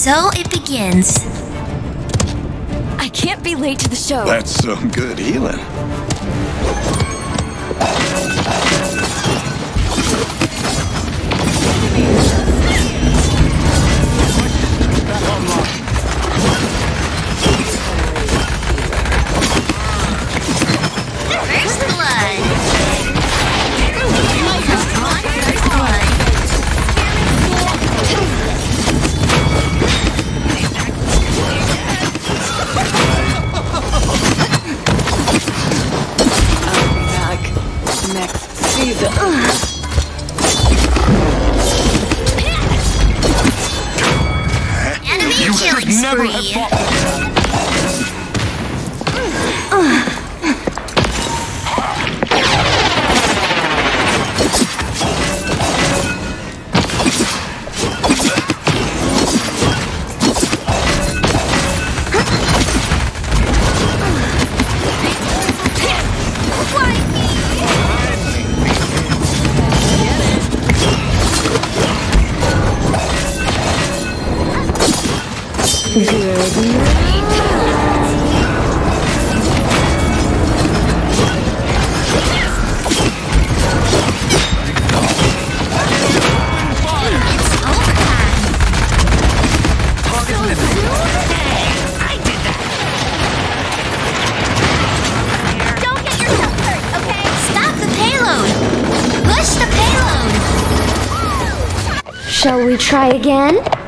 so it begins. I can't be late to the show. That's some good healing. First blood. Never have fought. Shall we try again?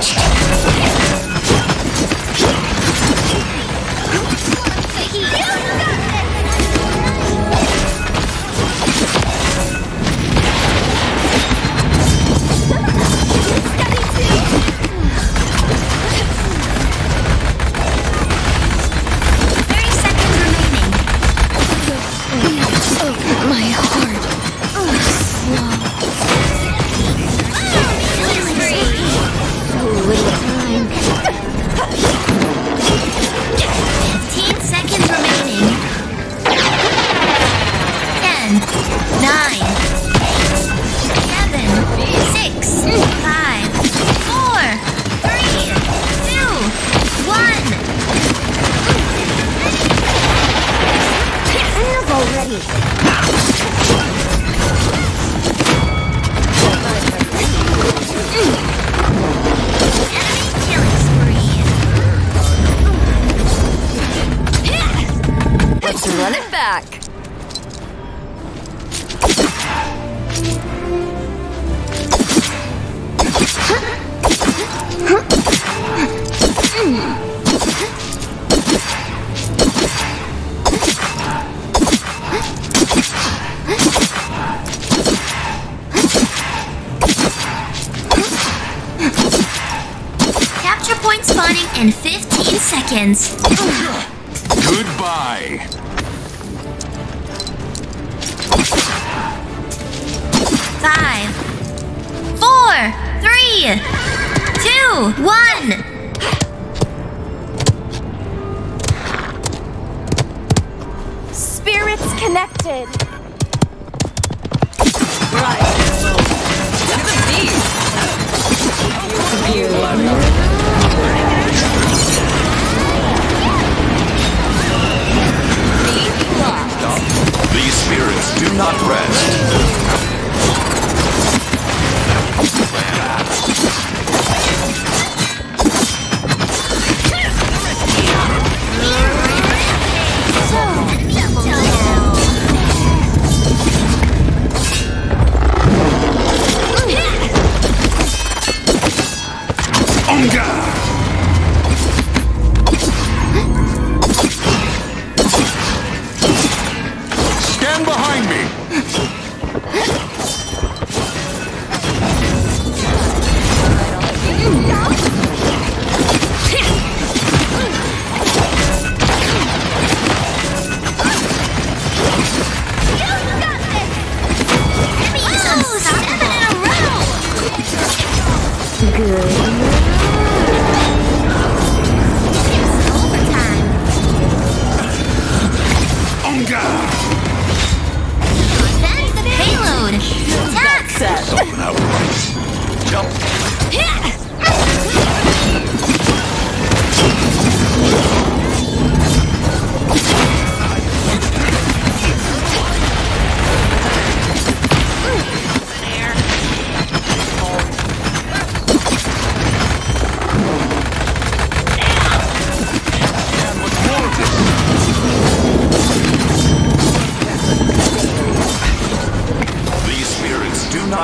Do Let's run it back. Capture point spawning in 15 seconds. Goodbye. Five, four, three, two, one. Spirits connected. These spirits do not rest. 以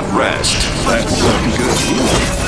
not rest. That's some good